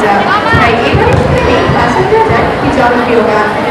মজা তাই এখানে শুধু নেই বাসের জায়গায় কি জনপ্রিয় গান